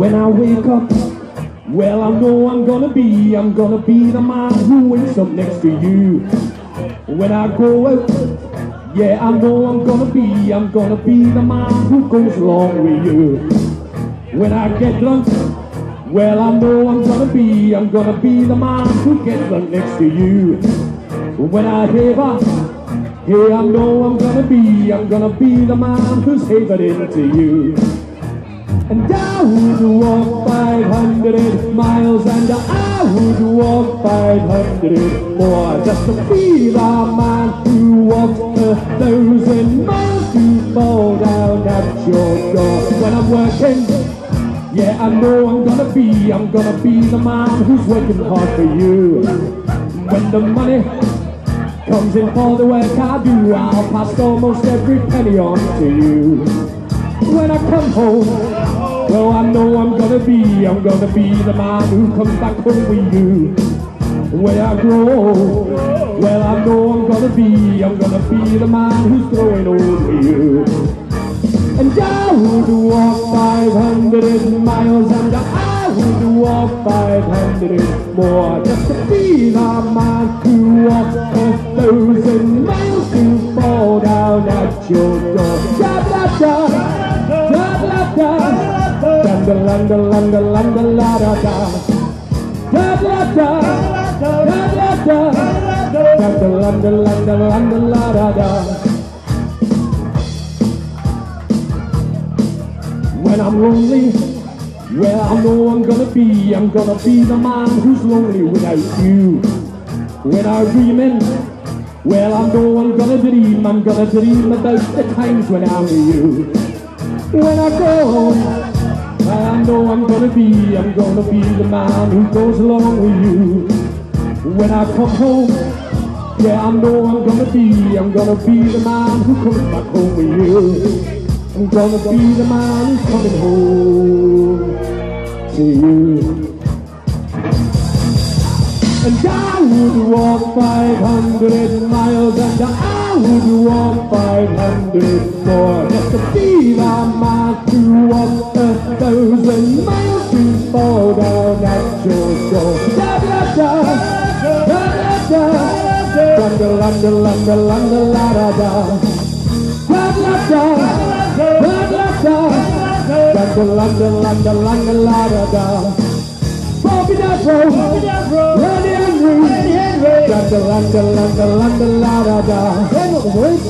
When I wake up, well, I know I'm gonna be, I'm gonna be the man who wakes up next to you. When I go out, yeah, I know I'm gonna be, I'm gonna be the man who goes along with you. When I get drunk, well, I know I'm gonna be, I'm gonna be the man who gets drunk next to you. When I haver, hey, I know I'm gonna be, I'm gonna be the man who's havered into you. And I would walk 500 miles and I would walk 500 more just to be the man who walked a thousand miles to fall down at your door when I'm working. Yeah, I know I'm gonna be, I'm gonna be the man who's working hard for you. When the money comes in for the work I do, I'll pass almost every penny on to you. When I come home, well, I know I'm gonna be, I'm gonna be the man who comes back home with you. When I grow, well, I know I'm gonna be, I'm gonna be the man who's growing old with you. And I would walk 500 miles and I would walk 500 more just to be the man who walks a thousand miles to fall down at your Landa, landa, landa, landa, la da da. Da da da, da da da. Landa, landa, landa, landa, la da da. When I'm lonely, well, I know I'm gonna be, I'm gonna be the man who's lonely without you. When I'm dreaming, well, I know I'm gonna dream, I'm gonna dream about the times when I'm with you. Be, I'm gonna be the man who goes along with you. When I come home, yeah, I know I'm gonna be, I'm gonna be the man who comes back home with you. I'm gonna be the man who's coming home to you. And I would walk 500 miles and I would walk 500 more just to be the man who walks a thousand miles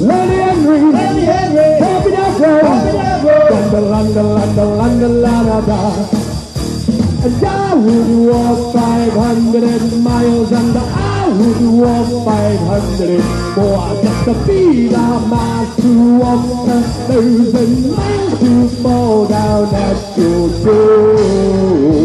Henry, Henry, Henry, Henry, and I would walk 500 miles and I would walk 500 more just to be the man to walked a thousand miles to fall down at your door.